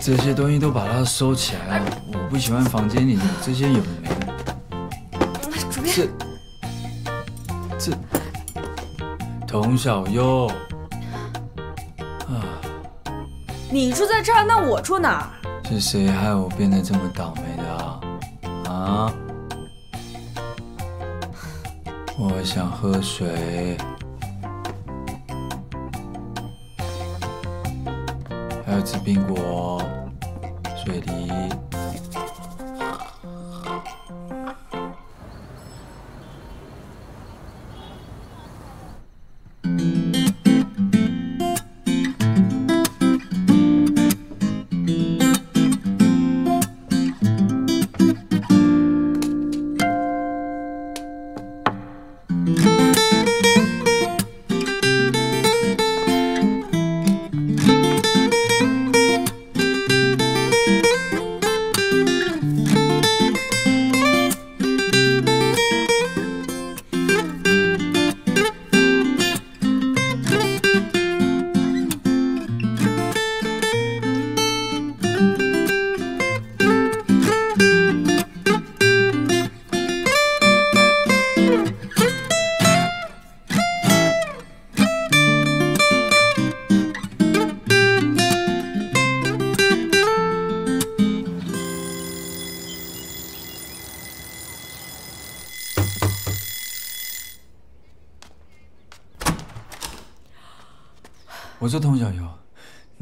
这些东西都把它收起来了。我不喜欢房间里的这些有的没的。主编，这这，童小优啊，你住在这儿，那我住哪儿？是谁害我变得这么倒霉的啊？啊？我想喝水，还要吃苹果、水梨。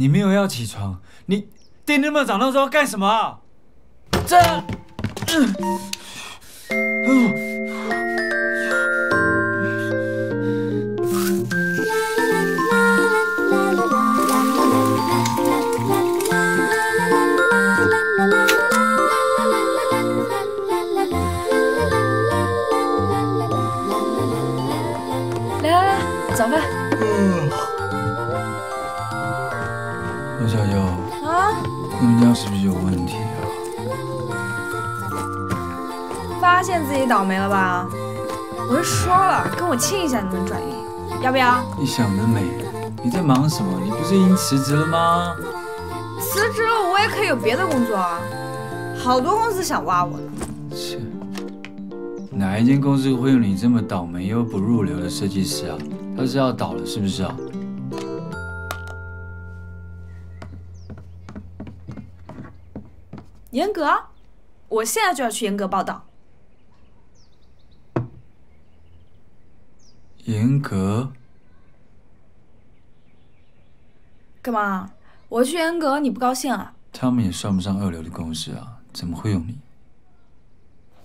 你没有要起床，你电那么早那时候干什么？这，嗯，跟我亲一下你能转运，要不要？你想得美！你在忙什么？你不是已经辞职了吗？辞职了，我也可以有别的工作啊。好多公司想挖我的。切，哪一间公司会有你这么倒霉又不入流的设计师啊？他是要倒了是不是啊？严格，我现在就要去严格报道。严格，干嘛？我去严格，你不高兴啊？他们也算不上二流的公司啊，怎么会有你？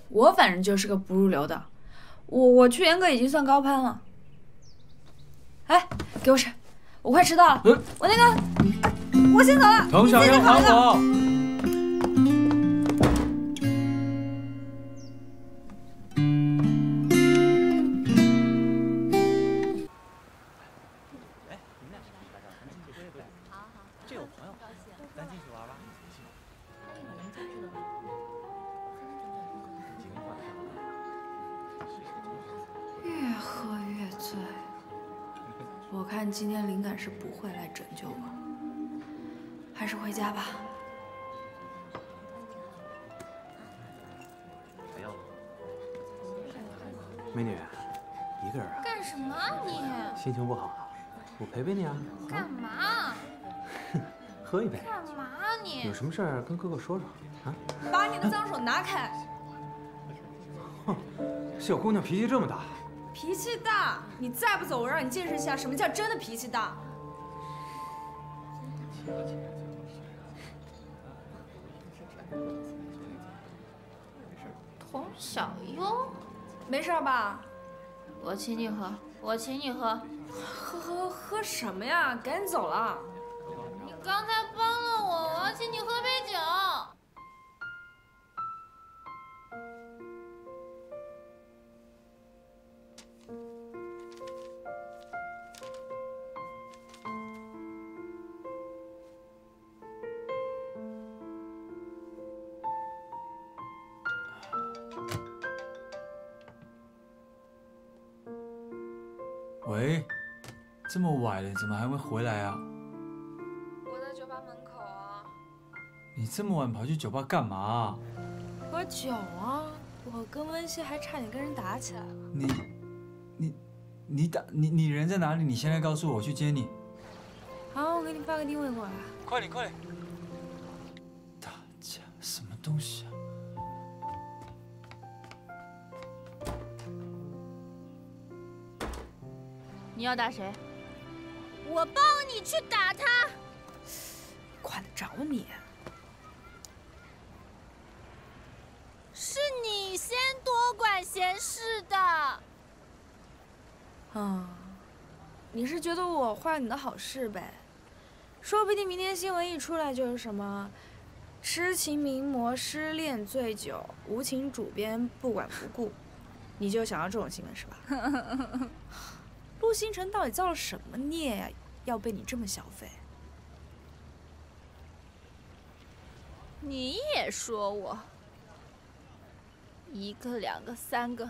我反正就是个不入流的，我我去严格已经算高攀了。哎，给我吃，我快迟到了。我那个，我先走了。童小优还我。灵感是不会来拯救我，还是回家吧。美女，一个人啊？干什么啊你？心情不好啊？我陪陪你啊。干嘛？喝一杯。干嘛啊你？有什么事儿跟哥哥说说啊？把你的脏手拿开！哼 小姑娘脾气这么大，脾气大，你再不走，我让你见识一下什么叫真的脾气大。童小优，没事吧？我请你喝，我请你喝。喝喝喝什么呀？赶紧走了。你刚才怎么还没回来啊？我在酒吧门口啊。你这么晚跑去酒吧干嘛啊？喝酒啊！我跟温西还差点跟人打起来了。你，你，你打你你人在哪里？你现在告诉我，我去接你。好，我给你发个定位过来。快点，快点！打架什么东西啊？你要打谁？我帮你去打他。管得着你？是你先多管闲事的。啊，你是觉得我坏了你的好事呗？说不定明天新闻一出来就是什么，痴情名模失恋醉酒，无情主编不管不顾，你就想要这种新闻是吧？陆星辰到底造了什么孽呀？要被你这么消费？你也说我一个、两个、三个，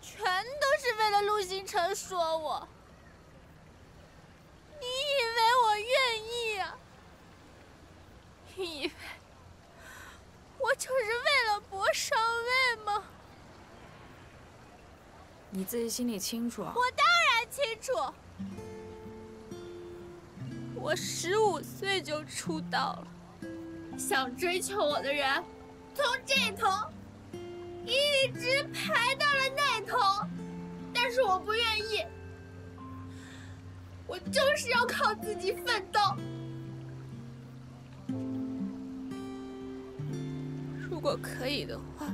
全都是为了陆星辰说我。你以为我愿意啊？你以为我就是为了博上位吗？你自己心里清楚。我当然清楚。我十五岁就出道了，想追求我的人，从这头一直排到了那头，但是我不愿意。我就是要靠自己奋斗。如果可以的话。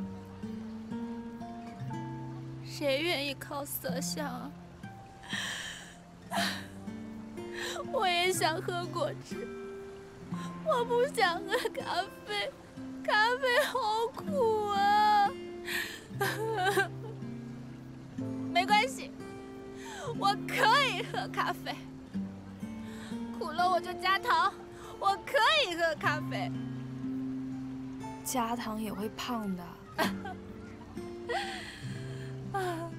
谁愿意靠色相啊？我也想喝果汁，我不想喝咖啡，咖啡好苦啊！没关系，我可以喝咖啡，苦了我就加糖，我可以喝咖啡。加糖也会胖的。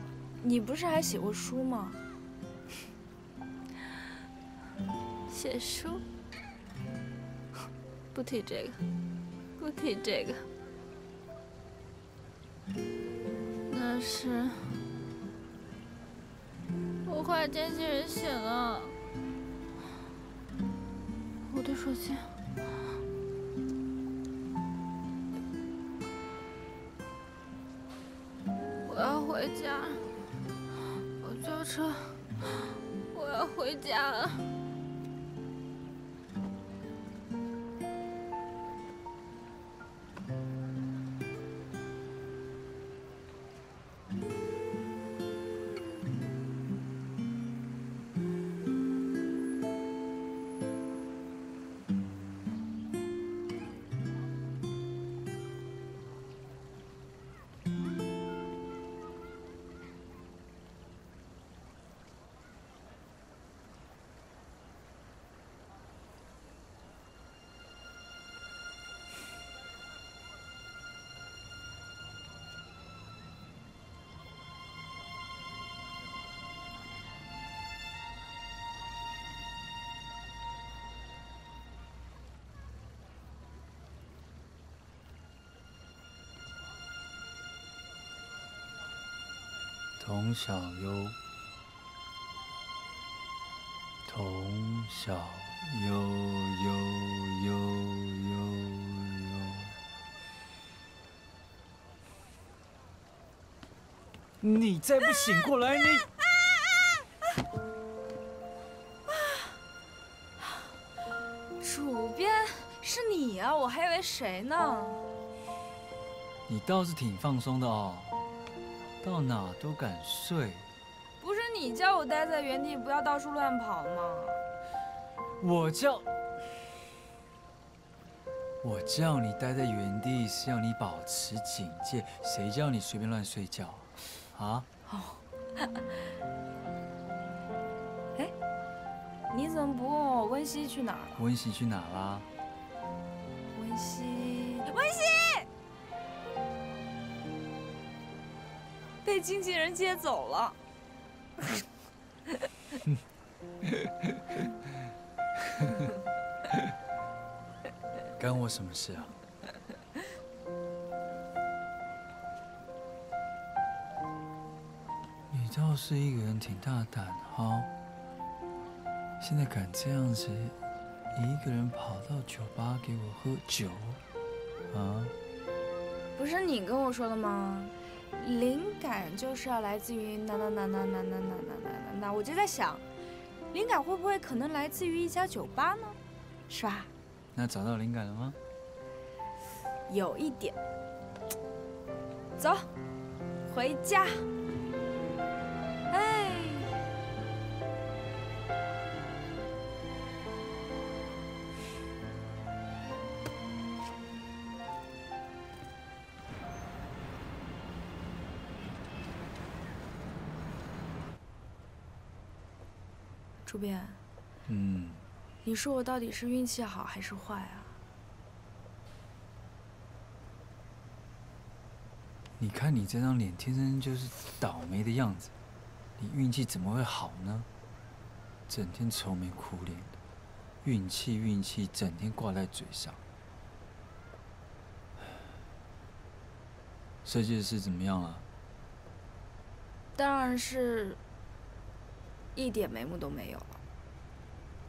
你不是还写过书吗？写书？不提这个，不提这个。那是我画机器人写了。我的手机。我要回家。叫车，我要回家了。童小优，童小悠悠悠悠悠。你再不醒过来，你主编是你啊，我还以为谁呢？你倒是挺放松的哦，到哪都敢睡。不是你叫我待在原地，不要到处乱跑吗？我叫我叫你待在原地，是要你保持警戒。谁叫你随便乱睡觉啊？哦。哎，你怎么不问我温西去哪儿了？温西去哪啦？温西，温熙被经纪人接走了。干我什么事啊？你倒是一个人挺大胆哈，现在敢这样子一个人跑到酒吧给我喝酒，啊？不是你跟我说的吗？灵感就是要来自于那那那那那那那那那那，我就在想，灵感会不会可能来自于一家酒吧呢？是吧？那找到灵感了吗？有一点。走，回家。主编，嗯，你说我到底是运气好还是坏啊？你看你这张脸，天生就是倒霉的样子，你运气怎么会好呢？整天愁眉苦脸的，运气运气，整天挂在嘴上。设计的事怎么样了？当然是一点眉目都没有了，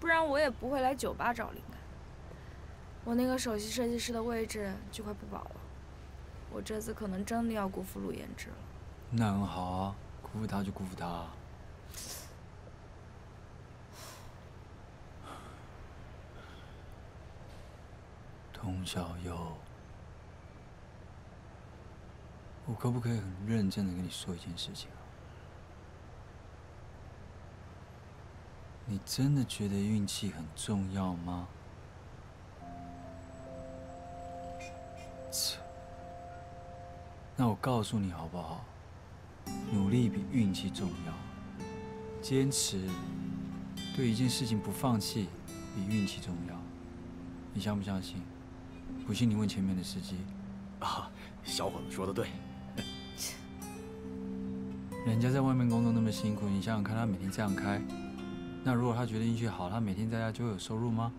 不然我也不会来酒吧找灵感。我那个首席设计师的位置就快不保了，我这次可能真的要辜负陆言之了。那很好啊，辜负他就辜负他啊。童小优，我可不可以很认真的跟你说一件事情你真的觉得运气很重要吗？切！那我告诉你好不好？努力比运气重要，坚持对一件事情不放弃比运气重要。你相不相信？不信你问前面的司机。啊，小伙子说的对。人家在外面工作那么辛苦，你想想看，他每天这样开，那如果他觉得运气好，他每天在家就有收入吗？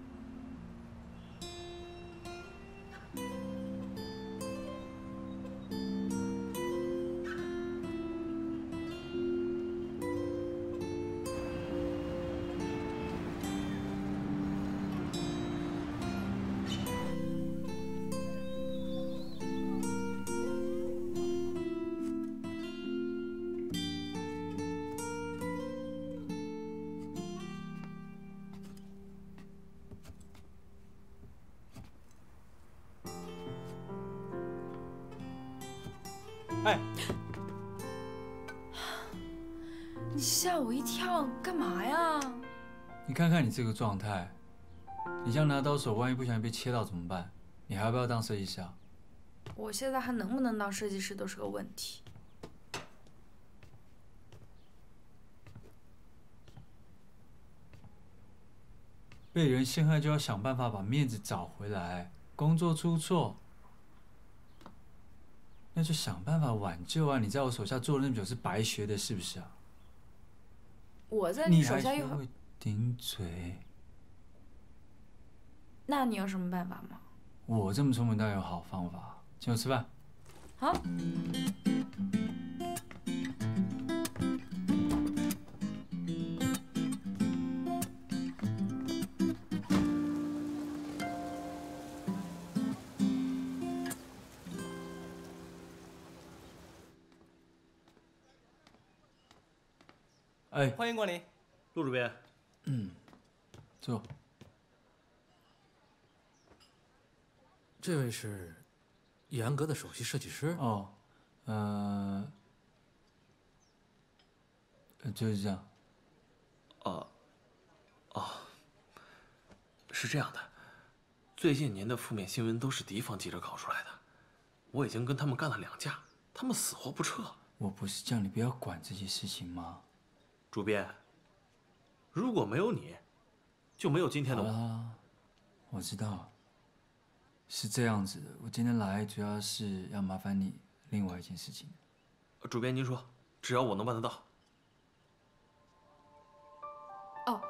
你这个状态，你这样拿刀手，万一不小心被切到怎么办？你还要不要当设计师啊？我现在还能不能当设计师都是个问题。被人陷害就要想办法把面子找回来，工作出错，那就想办法挽救啊！你在我手下做了那么久是白学的，是不是啊？我在你手下又会顶嘴。那你有什么办法吗？我这么聪明，倒有好方法，请我吃饭。好。哎，欢迎光临，陆主编。嗯，坐。这位是严格的首席设计师哦，呃，就是这样。哦，哦，是这样的，最近您的负面新闻都是敌方记者搞出来的，我已经跟他们干了两架，他们死活不撤。我不是叫你不要管这些事情吗？主编，如果没有你，就没有今天的我。我知道，是这样子的。我今天来主要是要麻烦你另外一件事情。主编您说，只要我能办得到。哦，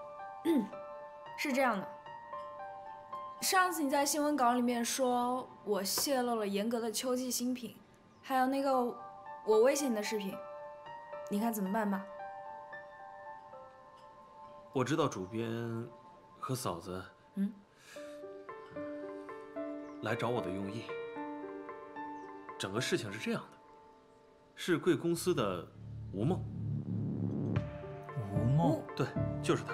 是这样的。上次你在新闻稿里面说我泄露了严格的秋季新品，还有那个我威胁你的视频，你看怎么办吧？我知道主编和嫂子嗯来找我的用意。整个事情是这样的，是贵公司的吴梦。吴梦，对，就是他，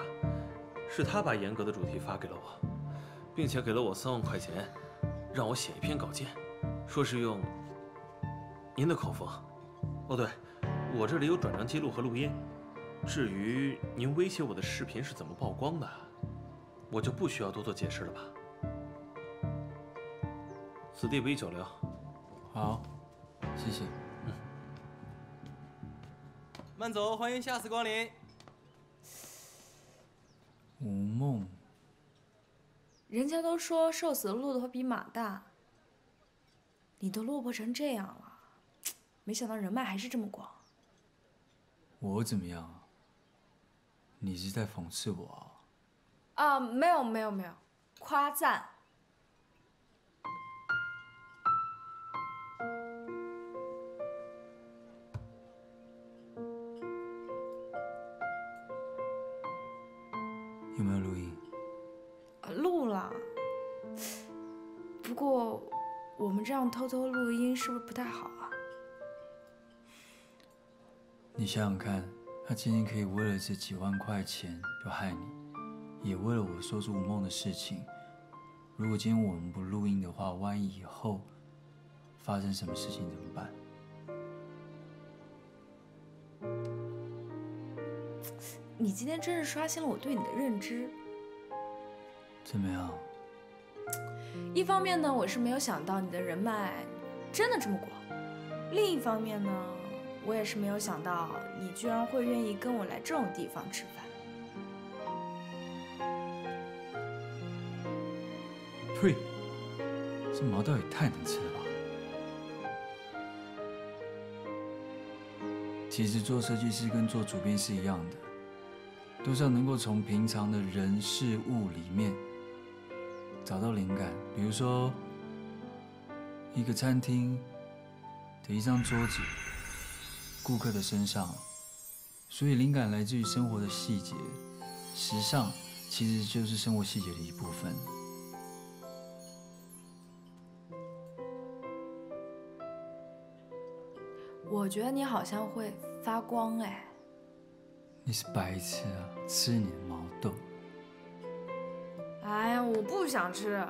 是他把严格的主题发给了我，并且给了我三万块钱，让我写一篇稿件，说是用您的口风。哦，对，我这里有转账记录和录音。至于您威胁我的视频是怎么曝光的，我就不需要多做解释了吧。此地不宜久留。好，谢谢。嗯，慢走，欢迎下次光临。吴梦，人家都说瘦死的骆驼比马大，你都落魄成这样了，没想到人脉还是这么广。我怎么样啊？你是在讽刺我啊？啊，没有没有没有，夸赞。有没有录音？呃录了，不过我们这样偷偷录音是不是不太好啊？你想想看，他今天可以为了这几万块钱就害你，也为了我说出吴梦的事情。如果今天我们不录音的话，万一以后发生什么事情怎么办？你今天真是刷新了我对你的认知。怎么样？一方面呢，我是没有想到你的人脉真的这么广；另一方面呢，我也是没有想到你居然会愿意跟我来这种地方吃饭。呸！这毛豆也太难吃了吧！其实做设计师跟做主编是一样的，都是要能够从平常的人事物里面找到灵感。比如说，一个餐厅的一张桌子，顾客的身上，所以灵感来自于生活的细节。时尚其实就是生活细节的一部分。我觉得你好像会发光哎。你是白痴啊！吃你的毛豆！哎呀，我不想吃，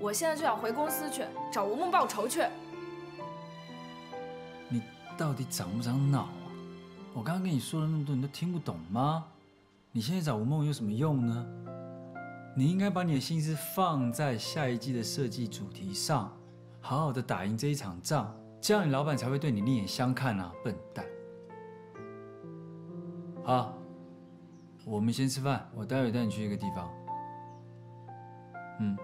我现在就想回公司去找吴梦报仇去。到底长不长脑啊？我刚刚跟你说了那么多，你都听不懂吗？你现在找吴梦有什么用呢？你应该把你的心思放在下一季的设计主题上，好好的打赢这一场仗，这样你老板才会对你另眼相看啊，笨蛋！好，我们先吃饭，我待会带你去一个地方。嗯。